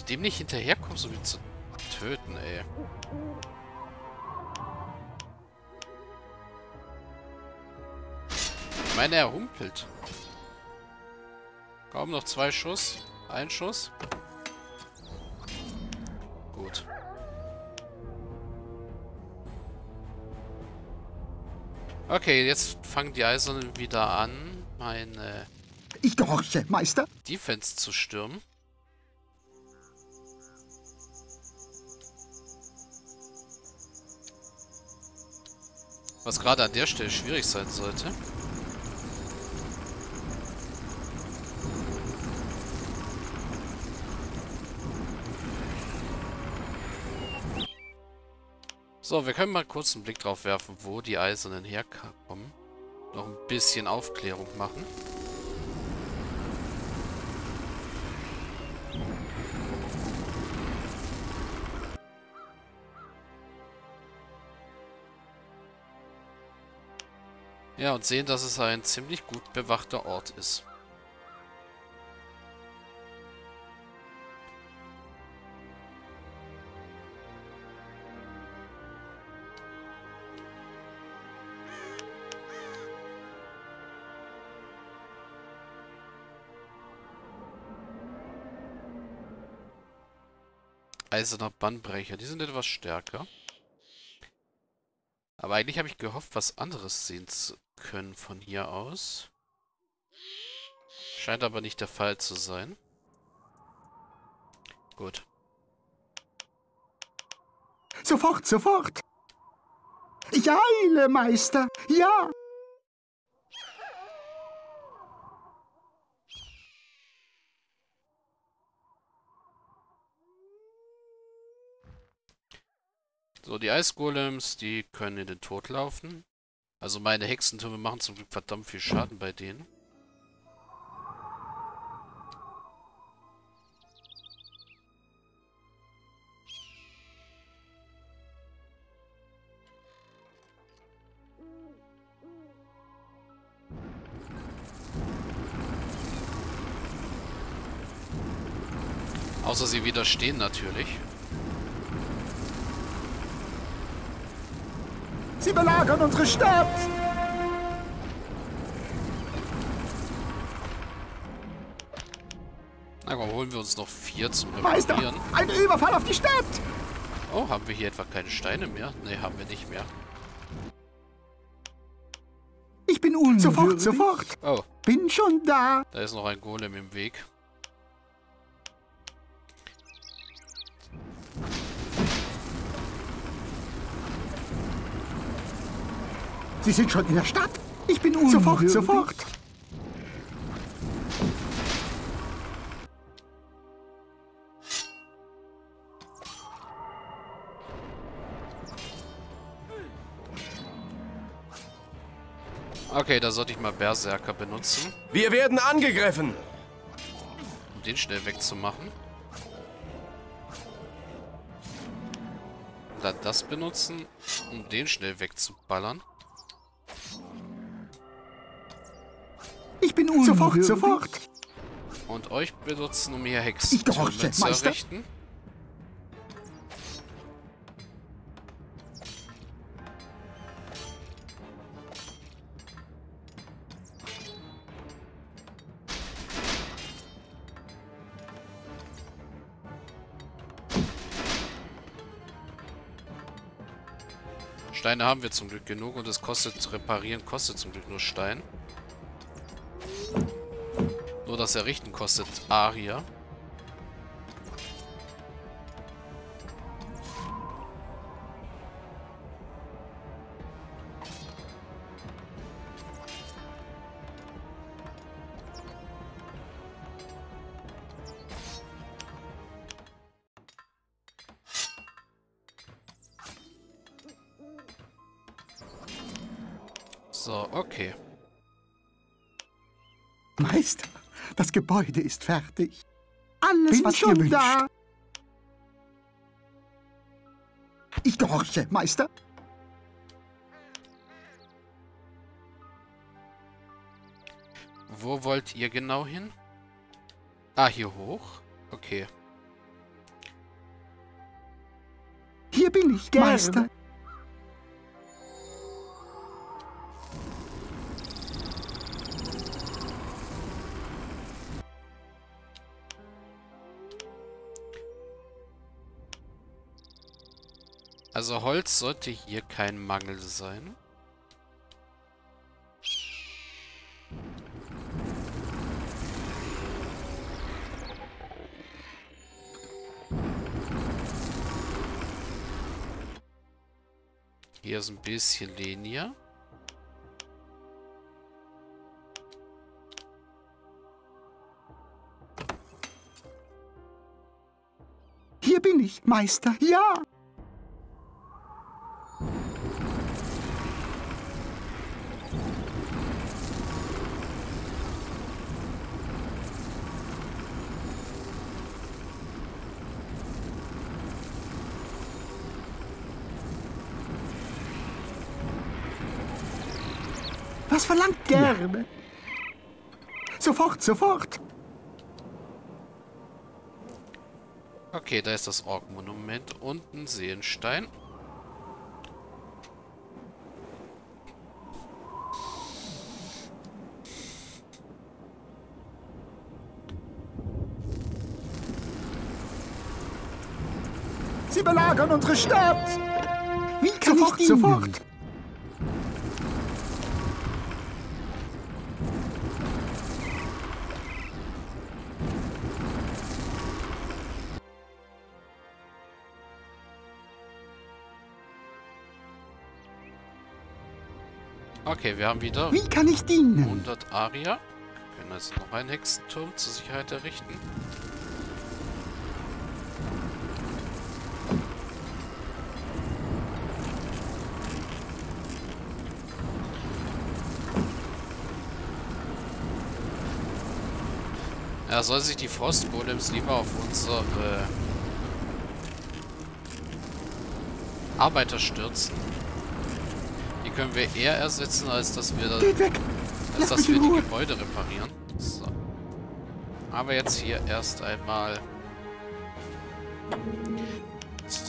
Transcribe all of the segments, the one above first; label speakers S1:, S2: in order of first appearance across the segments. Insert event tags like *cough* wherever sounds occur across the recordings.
S1: Du dem nicht hinterherkommst, um ihn zu töten, ey. Ich meine, er humpelt. Kaum noch zwei Schuss. Ein Schuss. Gut. Okay, jetzt fangen die Eisernen wieder an, meine
S2: Ich gehorche, Meister.
S1: Defense zu stürmen. Was gerade an der Stelle schwierig sein sollte. So, wir können mal kurz einen Blick drauf werfen, wo die Eisernen herkommen. Noch ein bisschen Aufklärung machen. Ja, und sehen, dass es ein ziemlich gut bewachter Ort ist. Eiserner Bannbrecher, die sind etwas stärker. Aber eigentlich habe ich gehofft, was anderes sehen zu können von hier aus. Scheint aber nicht der Fall zu sein. Gut.
S2: Sofort, sofort. Ich eile, Meister. Ja.
S1: So, die Eisgolems, die können in den Tod laufen. Also meine Hexentürme machen zum Glück verdammt viel Schaden bei denen. Außer sie widerstehen natürlich.
S2: Sie belagern unsere Stadt.
S1: Na komm, holen wir uns noch vier zum
S2: Meister,
S1: Reparieren.
S2: ein Überfall auf die Stadt.
S1: Oh, haben wir hier etwa keine Steine mehr? Ne, haben wir nicht mehr.
S2: Ich bin unwürdig. Sofort, sofort.
S1: Oh,
S2: Bin schon da.
S1: da ist noch ein Golem im Weg.
S2: Sie sind schon in der Stadt. Ich bin unwürdig. Sofort, sofort.
S1: Okay, da sollte ich mal Berserker benutzen,
S3: Wir werden angegriffen.
S1: um den schnell wegzumachen. Und dann das benutzen, um den schnell wegzuballern.
S2: Ich bin unwürdig. Sofort, sofort.
S1: Und euch benutzen, um hier
S2: Ich
S1: Hexentürme zu
S2: Meister.
S1: errichten. Steine haben wir zum Glück genug und es kostet, reparieren kostet zum Glück nur Stein. Nur das Errichten kostet Aria. So, okay.
S2: Meister, das Gebäude ist fertig. Alles,
S4: Bin
S2: was
S4: schon
S2: ihr wünscht.
S4: da.
S2: Ich gehorche, Meister.
S1: Wo wollt ihr genau hin? Ah, hier hoch? Okay.
S2: Hier bin ich, Meister. Meister.
S1: Also Holz sollte hier kein Mangel sein. Hier ist ein bisschen Linie.
S2: Hier bin ich, Meister, ja. Verlangt? Gerne. Sofort, sofort.
S1: Okay, da ist das Ork-Monument und ein Seelenstein.
S2: Sie belagern unsere Stadt! Wie kann sofort, ich dienen? Sofort!
S1: Okay, wir haben wieder
S2: Wie kann ich dienen?
S1: 100 Aria. Wir können also noch einen Hexenturm zur Sicherheit errichten. Er soll sich die Frostgolems lieber auf unsere Arbeiter stürzen. Können wir eher ersetzen, als dass wir, als dass wir die Gebäude reparieren. So. Aber jetzt hier erst einmal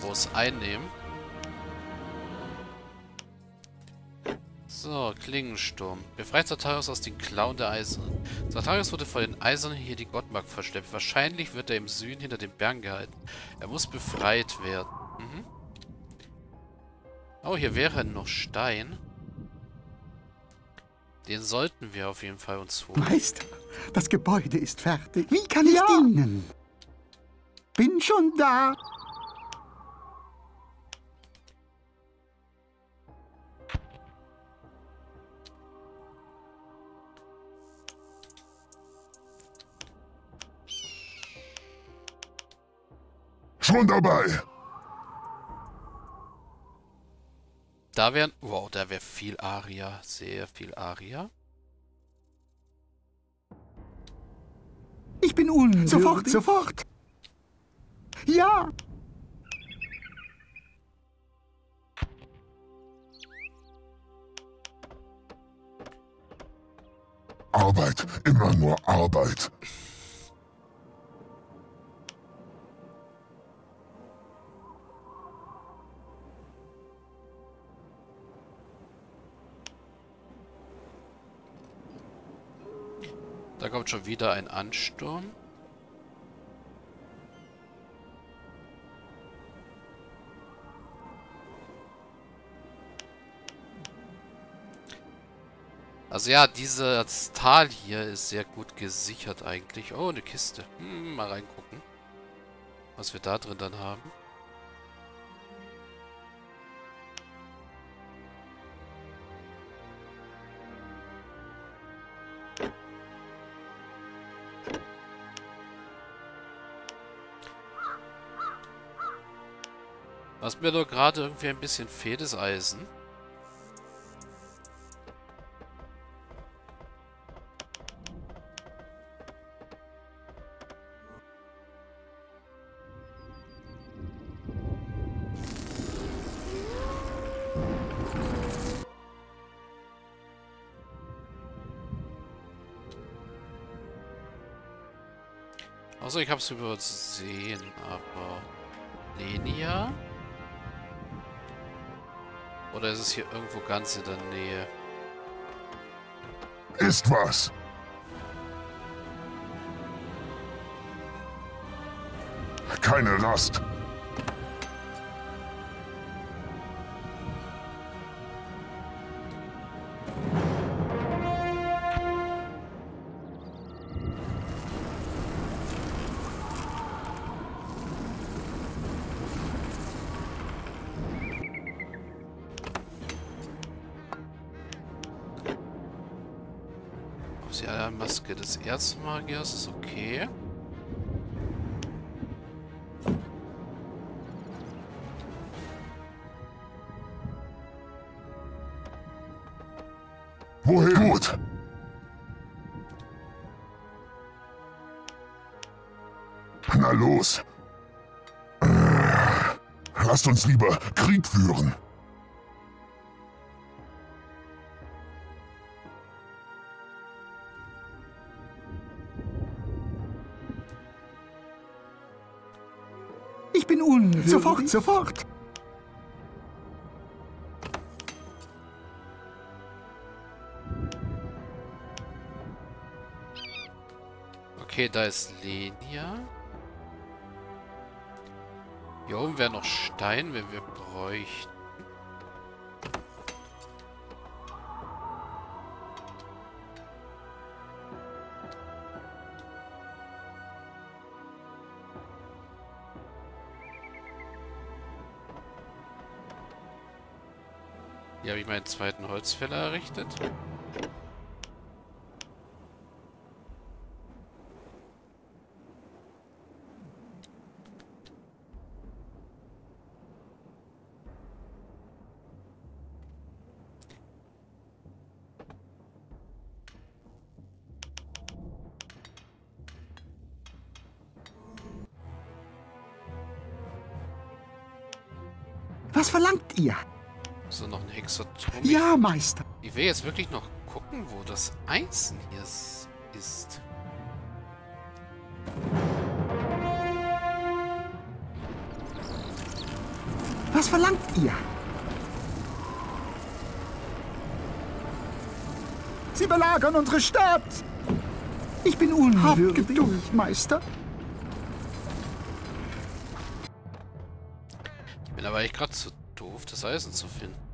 S1: groß einnehmen. So, Klingensturm. Befreit Sartarius aus den Klauen der Eisernen. Sartarius wurde vor den Eisernen hier die Gottmark verschleppt. Wahrscheinlich wird er im Süden hinter den Bergen gehalten. Er muss befreit werden. Mhm. Oh, hier wäre noch Stein. Den sollten wir auf jeden Fall uns holen.
S2: Meister, das Gebäude ist fertig. Wie kann ich ja. dienen? Bin schon da.
S3: Schon dabei.
S1: Da wären... Wow, da wäre viel Aria. Sehr viel Aria.
S2: Ich bin unwürdig. Sofort, sofort. Ja.
S3: Arbeit, immer nur Arbeit.
S1: Kommt schon wieder ein Ansturm. Also ja, dieses Tal hier ist sehr gut gesichert eigentlich. Oh, eine Kiste. Hm, mal reingucken. Was wir da drin dann haben. Was mir doch gerade irgendwie ein bisschen ist Eisen. Also ich habe es übersehen, aber Lenia? Oder ist es hier irgendwo ganz in der Nähe?
S3: Ist was. Keine Rast.
S1: Die Maske des Erzmagiers ist okay.
S3: Wohin? Gut. Na los. Äh, Lasst uns lieber Krieg führen.
S2: Ich bin unwürdig. Sofort, sofort.
S1: Okay, da ist Lenia. Hier oben wäre noch Stein, wenn wir bräuchten. Hier habe ich meinen zweiten Holzfäller errichtet.
S2: Was verlangt ihr?
S1: So, noch ein Hexatom.
S2: Ja, Meister.
S1: Ich will jetzt wirklich noch gucken, wo das Eisen hier ist.
S2: Was verlangt ihr? Sie belagern unsere Stadt. Ich bin unwürdig. Habt Geduld, Meister.
S1: Ich bin aber echt gerade zu doof, das Eisen zu finden.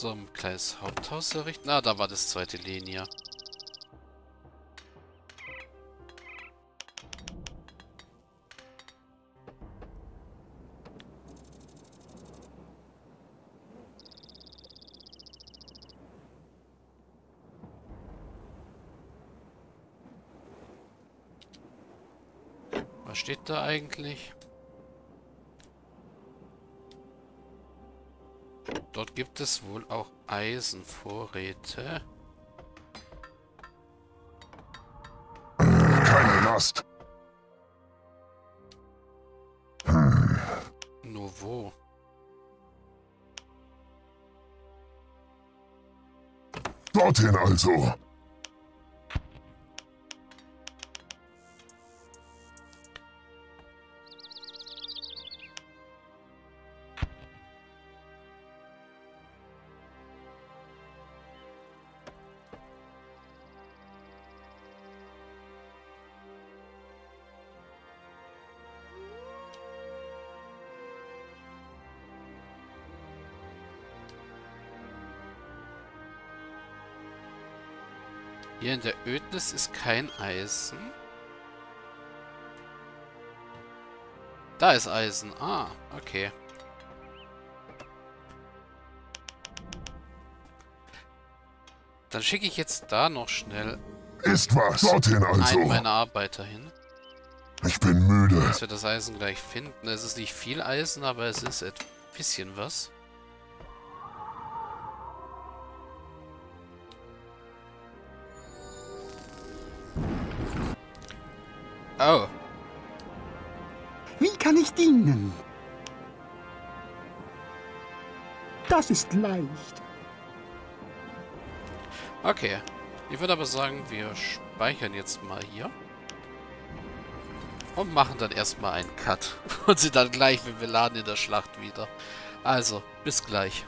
S1: So, ein kleines Haupthaus errichten. Ah, da war das zweite Linie. Was steht da eigentlich? Dort gibt es wohl auch Eisenvorräte.
S3: Keine Rast.
S1: Nur wo?
S3: Dorthin also.
S1: Hier in der Ödnis ist kein Eisen. Da ist Eisen. Ah, okay. Dann schicke ich jetzt da noch schnell
S3: Ist was. Dorthin
S1: einen
S3: also.
S1: meiner Arbeiter hin,
S3: Ich bin müde.
S1: dass wir das Eisen gleich finden. Es ist nicht viel Eisen, aber es ist ein bisschen was. Oh.
S2: Wie kann ich dienen? Das ist leicht.
S1: Okay. Ich würde aber sagen, wir speichern jetzt mal hier. Und machen dann erstmal einen Cut. *laughs* Und sind dann gleich, wenn wir laden in der Schlacht wieder. Also, bis gleich.